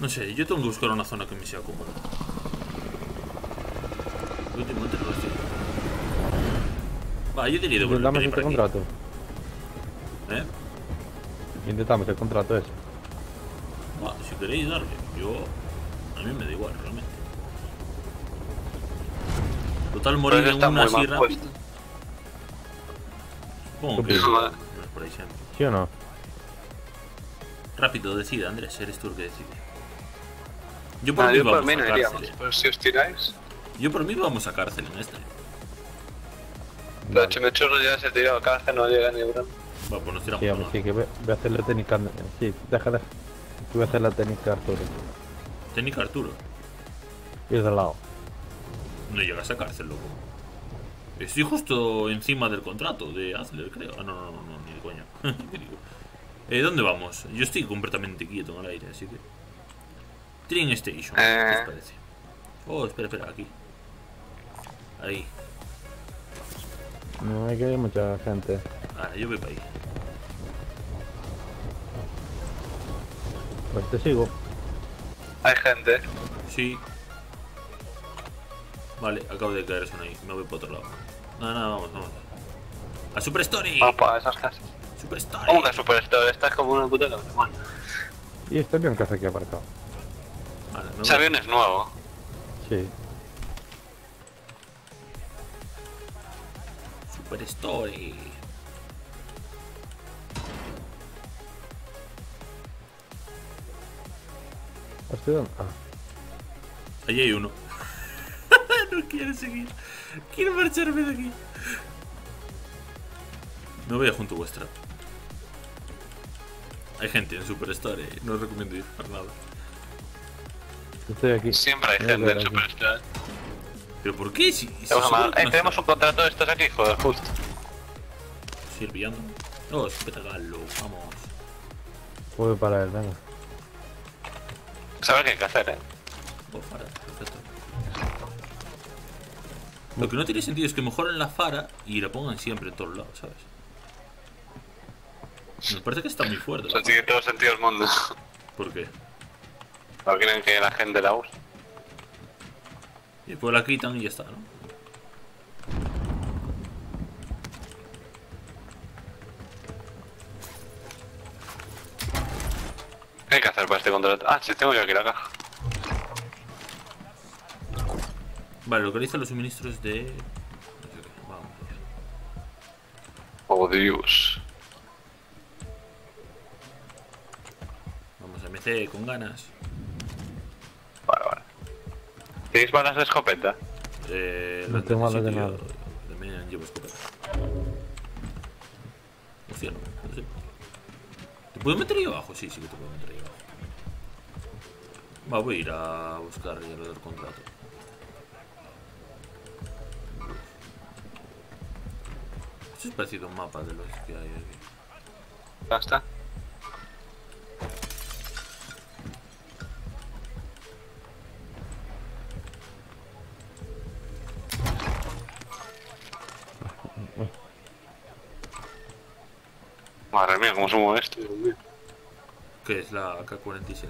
No sé, yo tengo que buscar una zona que me sea cómoda. No lo estoy. Va, yo diría de volver este contrato. ¿Eh? Intentamos el contrato ese. Va, si queréis darle, yo. A mí me da igual, realmente. Total, morir en una puesto. Supongo que. No es por ahí siempre. ¿Sí o no? Rápido, decide, Andrés, eres tú el que decide. Yo por Ah, mí yo por eh. pero si os tiráis. Yo por mí vamos a cárcel en este. Pero Chimechurro ya se ha tirado a cárcel, no llega ni uno. Va, pues nos tiramos. Sí, a hombre, sí, que voy voy a hacer la técnica. Sí, déjala. Voy a hacer la técnica Arturo. Técnica Arturo. Ir de lado. No llegas a cárcel, loco. Estoy justo encima del contrato de Azler, creo. Ah, no, no, no, no, ni de coña. ¿Qué digo? Eh, ¿Dónde vamos? Yo estoy completamente quieto en el aire, así que. Train Station, ¿qué Eh. os parece? Oh, espera, espera, aquí. Ahí. No hay que hay mucha gente. Ahora, yo voy para ahí. Pues te sigo. Hay gente. Sí. Vale, acabo de caer eso ahí. Me voy para otro lado. Nada, nada, vamos, vamos. A Super Story. Vamos para esas casas. Super Story. ¿Cómo que Superstore? Estás como una puta cabra, man. Y este avión que hace aquí aparcado. Vale, Ese avión es nuevo. Sí. Super Story. ¿Hostia dónde? Ah, Allí hay uno. no quiere seguir. Quiero marcharme de aquí. Me voy a junto vuestra. Hay gente en Superstore. No os recomiendo ir para nada. Estoy aquí. Siempre hay Voy gente en aquí. Superstore. ¿Pero por qué? Si, si Vamos a seguro mal. que Eh, no tenemos un contrato de estos aquí, joder, justo. Estoy pillando. Oh, espetagalo. Vamos. Voy para él, venga. Sabes qué hay que hacer, eh. Oh, Fara. Perfecto. Lo que no tiene sentido es que mejoren la Fara y la pongan siempre en todos lados, ¿sabes? Me parece que está muy fuerte. Eso tiene todo sentido del mundo. ¿Por qué? No quieren que la gente la use. Y después la quitan y ya está, ¿no? ¿Qué hay que hacer para este contrato? Ah, sí, tengo yo aquí la caja. Vale, localiza los suministros de... Vamos. Oh, Dios. Vamos a MC con ganas. ¿Tenéis balas de escopeta? Eh, No las tengo balas de nada. También llevo escopeta. Sé. ¿Te puedo meter ahí abajo? Sí, sí que te puedo meter ahí abajo. Va, voy a ir a buscar ya lo del contrato. Esto es parecido a un mapa de los que hay aquí. Ya está. Madre mía, cómo se mueve mío. Que es la K-47,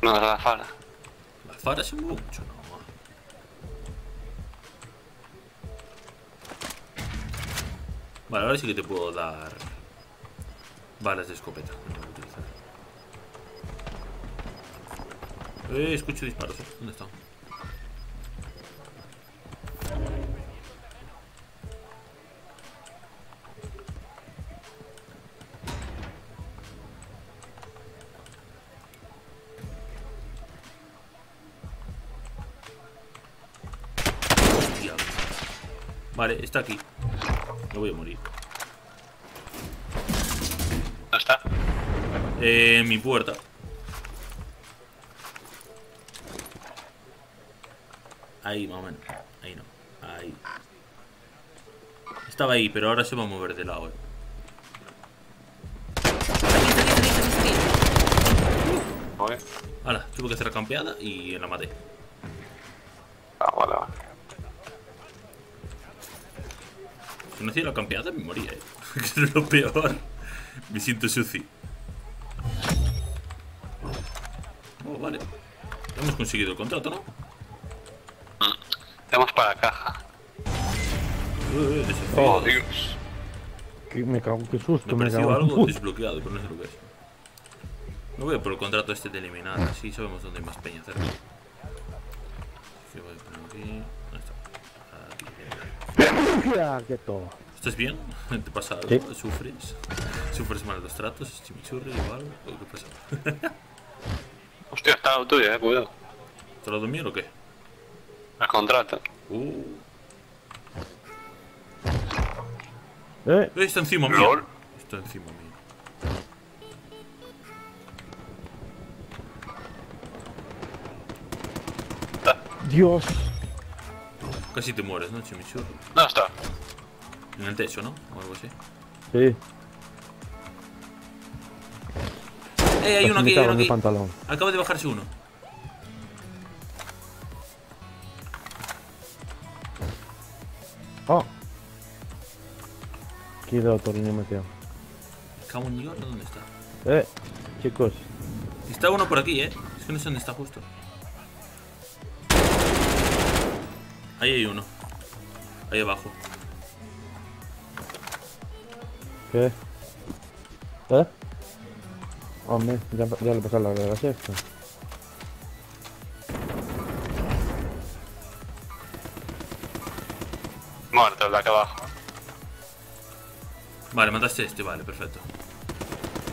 ¿no? No, es la fara. La Fara se mueve mucho, ¿no? Vale, ahora sí que te puedo dar balas de escopeta. que no voy a utilizar. Eh, escucho disparos. ¿eh? ¿Dónde están? Vale, está aquí. Me voy a morir. ¿Dónde está? Eh, en mi puerta. Ahí, más o menos. Ahí no. Ahí. Estaba ahí, pero ahora se va a mover de lado. Eh. Hala, tuve que hacer la campeada y la maté. Ah, vale, Si no hacía la campeada me moría, eh. que es lo peor. Me siento sucio. vale. Hemos conseguido el contrato, ¿no? Vamos para la caja. Desafío. Oh, Dios. Que Me cago, qué susto, Me me, pareció algo desbloqueado, pero no sé lo que es. No voy a por el contrato este de eliminar, así sabemos dónde hay más peña cerca. Así que voy a poner aquí. ¿Dónde está? Quieto. ¿Estás bien? ¿Te pasa algo? Sí. ¿Sufres? ¿Sufres malos tratos? ¿Es chimichurri o algo? ¿O qué pasa? Hostia, está lo tuyo, eh, cuidado. ¿Te lo mío o qué? El contrato. Uh, Eh, eh, está encima mío. LOL. Está encima mío. Dios. Casi te mueres, ¿no, chimichurri? ¿Dónde está? En el techo, ¿no? O algo así. Sí. ¡Eh, hay uno aquí, hay uno aquí! pantalón. Acaba de bajarse uno. Oh. Aquí de otro niño metido. Cago en Dios, ¿dónde está? Eh, chicos. Está uno por aquí, ¿eh? Es que no sé dónde está justo. Ahí hay uno. Ahí abajo. ¿Qué? ¿Eh? Hombre, ya, ya le pasó la gracia esto. Muerto, el de acá abajo. Vale, mataste a este, vale, perfecto.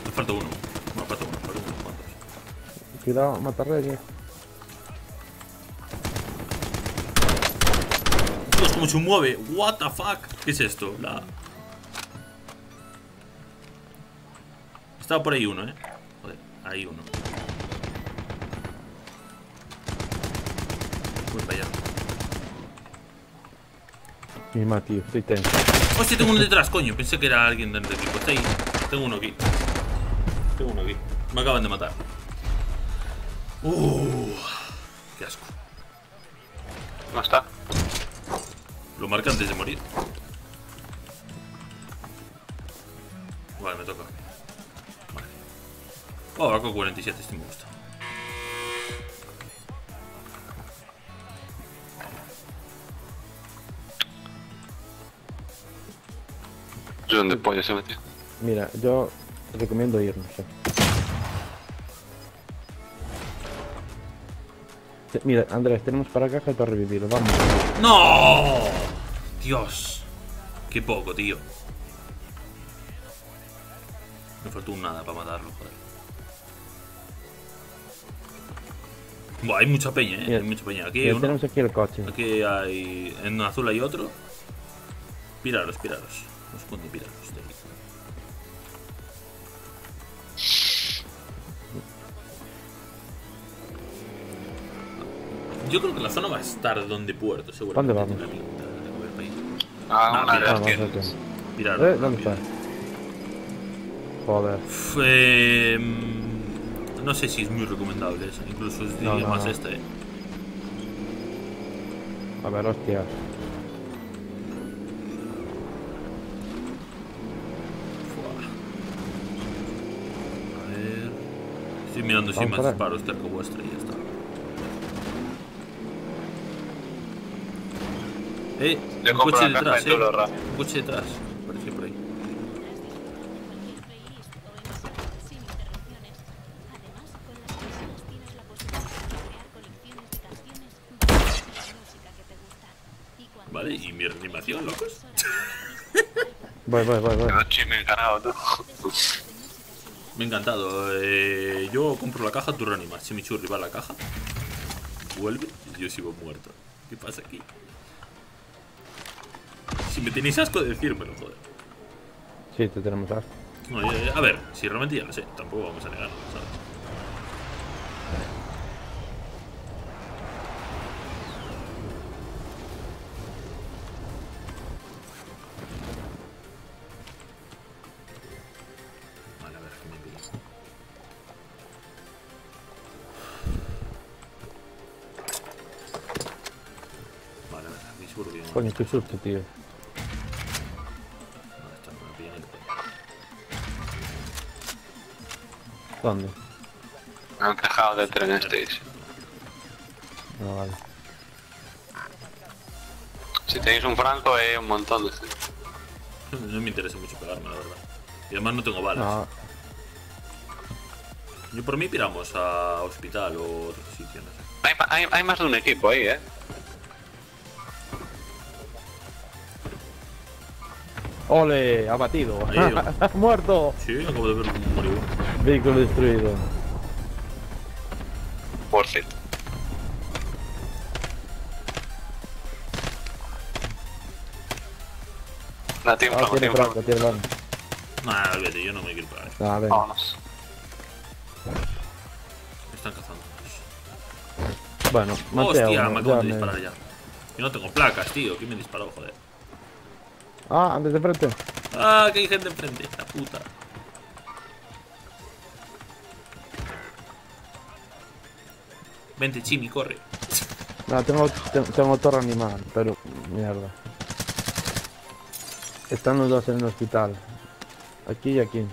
Me falta uno. No, falta uno, falta uno. ¿Cuántos? Cuidado, mata reyes. Cómo se mueve. What the fuck? ¿Qué es esto? La... Estaba por ahí uno, ¿eh? Joder, ahí uno. Voy para allá. Misma, tío, estoy tenso. Hostia, tengo uno detrás, coño. Pensé que era alguien del equipo. Está ahí. Tengo uno aquí. Tengo uno aquí. Me acaban de matar. Uh, marca antes de morir. Vale, me toca. Vale. Oh, AK 47, este me gusta. ¿Yo dónde pollo se metió? Mira, yo recomiendo irnos. eh. Mira, Andrés, tenemos para caja y para revivir. Vamos. ¡No! Dios. Qué poco, tío. Me faltó un nada para matarlo, joder. Buah, hay mucha peña, eh. Hay mucha peña. Aquí hay uno. tenemos aquí el coche. Aquí hay. En azul hay otro. Piraros, piraros. Os pone piraros de aquí. Yo creo que la zona va a estar donde puerto, seguramente. ¿Dónde vamos? Ah, Ah, una de mira, las tiendas. ok. Piraros. Eh, ¿dónde está? Joder. Eh, no sé si es muy recomendable eso. Incluso diría No, no, más no. este. eh. A ver, hostia. Fua. A ver. Estoy mirando si ahí. disparos cerca vuestra y ya está. Eh, un coche detrás, eh. Un coche detrás. Parecía por ahí. Vale, y mi reanimación, locos. Voy, voy, voy, voy. Tú. Me ha encantado. Eh, yo compro la caja, tú reanimas. Chimichurri va a la caja. Vuelve y yo sigo muerto. ¿Qué pasa aquí? Si me tenéis asco, decírmelo, joder. Sí, te tenemos asco. No, ya- ya- a ver, si realmente ya lo sé, tampoco vamos a negarlo, ¿sabes? Vale, a ver, que me pillo. Vale, a ver, aquí seguro que. Coño, qué susto, tío. ¿Dónde? Me han quejado de tren Station. No, vale. Si tenéis un franco, hay un montón de gente. No me interesa mucho pegarme, la verdad. Y además no tengo balas. No, Yo por mí piramos a hospital o otro sitio, no sé. Hay, hay, hay más de un equipo ahí, eh. ¡Ole! Abatido. Ahí, ¡Muerto! Sí, acabo de ver un moribundo. Vehículo destruido. Por cierto. No, tiene un Ah, tiene franco. tiene franco. Nah, olvídate, yo no me quiero pegar. Ah, venga. Vámonos. Me están cazando. Bueno, a Hostia, uno, me acaban de me- disparar ya. Yo no tengo placas, tío. ¿Quién me disparó, joder? Ah, antes de frente. Ah, que hay gente enfrente. La puta. Vente, Chimi, corre. No, tengo, te- tengo torre animal, pero mierda. Están los dos en el hospital. Aquí y aquí.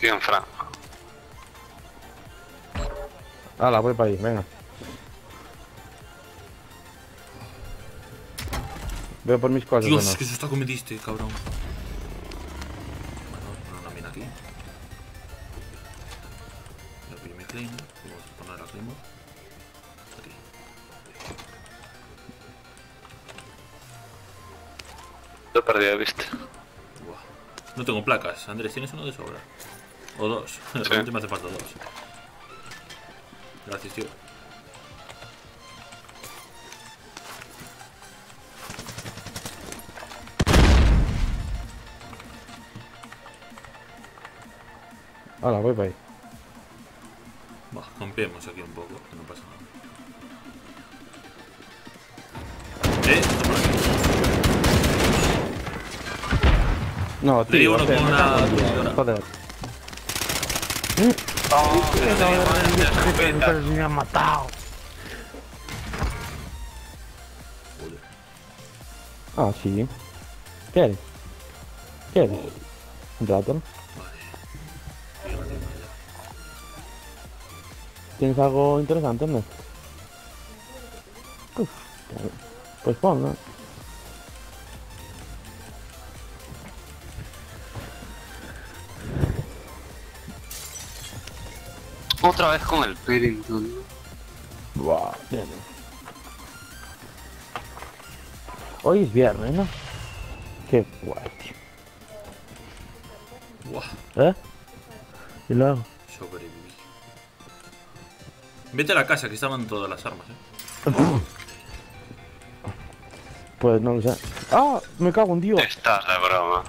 Tiene un franco. Hala, voy para ahí, venga. Veo por mis cosas. Dios, ¿o no? que susto que me diste, cabrón. De vista. Buah. No tengo placas. Andrés, ¿tienes uno de sobra? O dos. Realmente me hace falta dos. Gracias, tío. Hala, voy para ahí. Va, campeemos aquí un poco, que no pasa nada. Eh, No, Le digo tío, uno con una. Joder. me ha matado. Ah, sí. ¿Qué eres? ¿Qué eres? ¿Un ratón? ¿Tienes algo interesante, no? Uf, pues pon, ¿no? Otra vez con el Paddington. Buah, bien. Hoy es viernes, ¿no? Qué guay, tío. Buah, ¿Eh? Y luego. sobreviví. Vete a la casa, que estaban todas las armas, eh. Pues no lo sé. ¡Ah! Me cago en Dios. Estás de broma.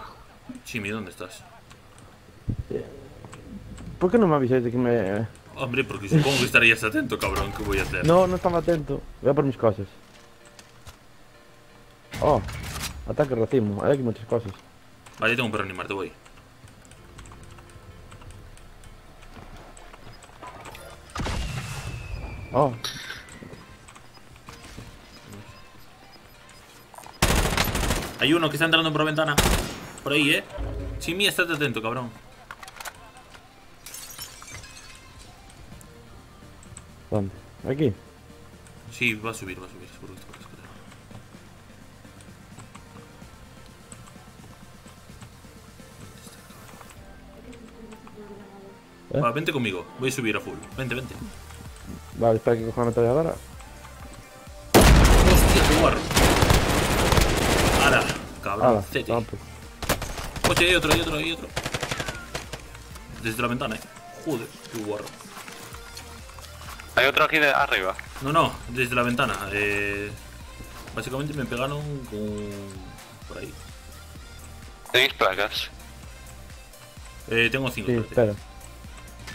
Chimi, ¿dónde estás? ¿Por qué no me avisáis de que me.? Hombre, porque supongo que estarías atento, cabrón. ¿Qué voy a hacer? No, no estaba atento. Voy a por mis cosas. Oh, ataque racimo. Hay aquí muchas cosas. Vale, tengo un perro animar, te voy. Oh, Hay uno que está entrando por ventana. Por ahí, eh. Chimi, estate atento, cabrón. ¿Dónde? Aquí. Sí, va a subir, va a subir, seguro la escalera. ¿Eh? Va, vente conmigo, voy a subir a full. Vente, vente. Vale, espera que coja la ametralladora. Hostia, qué guarro. Ahora, cabrón, Hala, cete. toma, pues. Oye, hay otro, hay otro, hay otro. Desde la ventana, eh. Joder, qué guarro. Hay otro aquí de arriba. No, no, desde la ventana. Eh, básicamente me pegaron con. por ahí. Tenéis placas. Eh, tengo cinco. Sí, espérate. espera.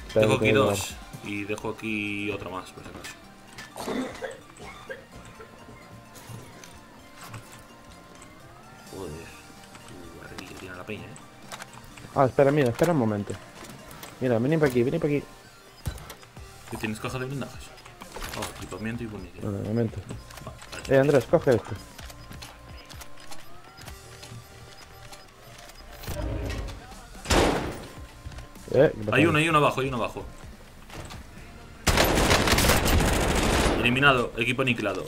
Espera, Dejo aquí dos. Y dejo aquí otra más, por si acaso. Joder. Barriguilla tiene la peña, eh. Ah, espera, mira, espera un momento. Mira, vení para aquí, vení para aquí. ¿Qué tienes caja de blindajes? Oh, equipamiento y bonito. Bueno, momento. Eh, Andrés, coge esto. Eh, hay uno, hay uno abajo, hay uno abajo. Eliminado, equipo aniquilado.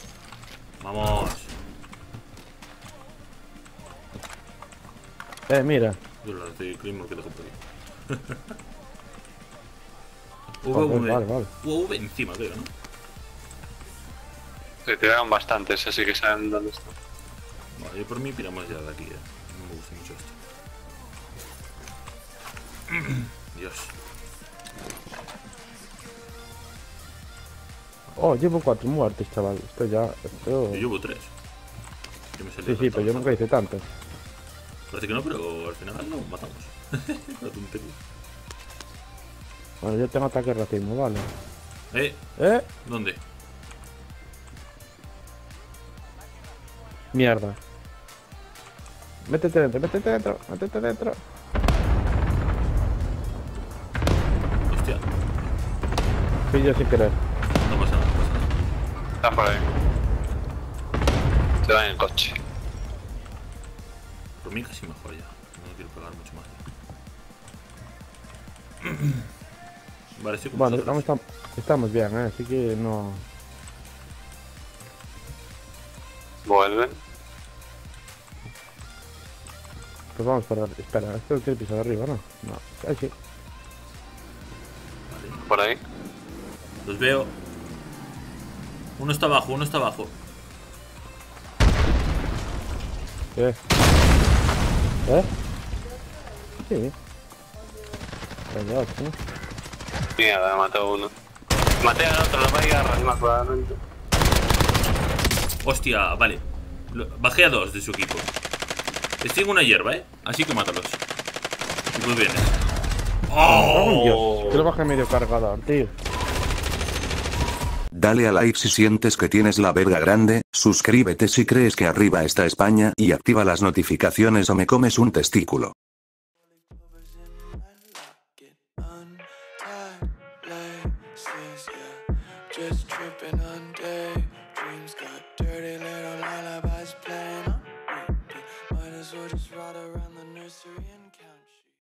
Vamos. Eh, mira. Yo lo estoy que te UV, vale, encima, creo, ¿no? Se tiraron bastantes, así que saben dónde están. Vale, yo por mí piramos ya de aquí, eh. No me gusta mucho esto. Dios. Oh, llevo cuatro muertes, chaval. Esto ya. Esto... Yo llevo tres. Yo me salí Sí, sí, pero yo nunca hice tanto. Parece que no, pero al final lo matamos. Bueno, yo tengo ataque racismo, vale. Eh, Eh, ¿dónde? mierda. Métete dentro, métete dentro, métete dentro. Hostia. Yo sin querer. No pasa nada, no pasa nada. Están por ahí. Se van en coche. Por mí casi mejor ya. No quiero pegar mucho más. Bueno, estamos, estamos bien, eh, así que no. Vuelven. Pues vamos por arriba. Espera, esto es el piso de arriba, ¿no? No, ahí sí. Por ahí. Los veo. Uno está abajo, uno está abajo. ¿Qué? ¿Eh? Sí. Venga. Mierda, me mató uno. Maté al otro, lo va a agarrar más probablemente. Hostia, vale. Bajé a dos de su equipo. Estoy en una hierba, ¿eh? Así que mátalos. Y pues vienes. ¡Oh! Dios! ¡Oh! Que lo bajé medio cargador, tío. Dale a like si sientes que tienes la verga grande, suscríbete si crees que arriba está España y activa las notificaciones o me comes un testículo.